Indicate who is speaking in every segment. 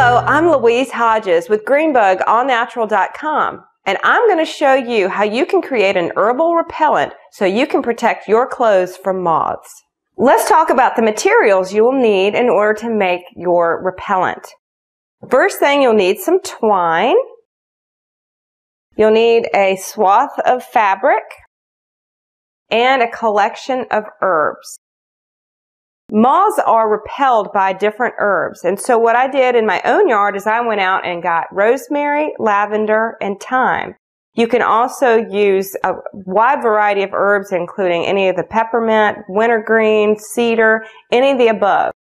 Speaker 1: Hello, I'm Louise Hodges with GreenBugAllNatural.com and I'm going to show you how you can create an herbal repellent so you can protect your clothes from moths. Let's talk about the materials you will need in order to make your repellent. First thing, you'll need some twine. You'll need a swath of fabric and a collection of herbs. Moths are repelled by different herbs. And so what I did in my own yard is I went out and got rosemary, lavender, and thyme. You can also use a wide variety of herbs, including any of the peppermint, wintergreen, cedar, any of the above.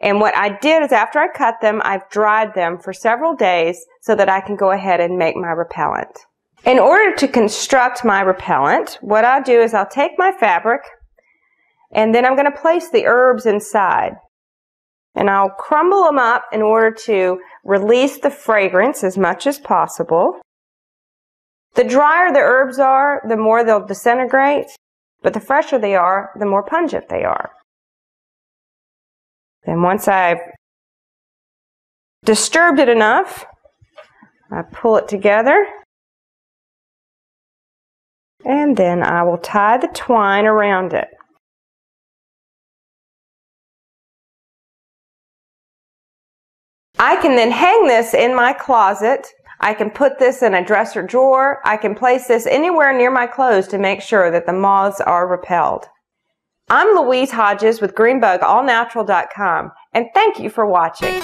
Speaker 1: And what I did is after I cut them, I've dried them for several days so that I can go ahead and make my repellent. In order to construct my repellent, what I'll do is I'll take my fabric and then I'm going to place the herbs inside. And I'll crumble them up in order to release the fragrance as much as possible. The drier the herbs are, the more they'll disintegrate, but the fresher they are, the more pungent they are. Then once I've disturbed it enough, I pull it together and then I will tie the twine around it. I can then hang this in my closet I can put this in a dresser drawer. I can place this anywhere near my clothes to make sure that the moths are repelled. I'm Louise Hodges with GreenBugAllNatural.com and thank you for watching.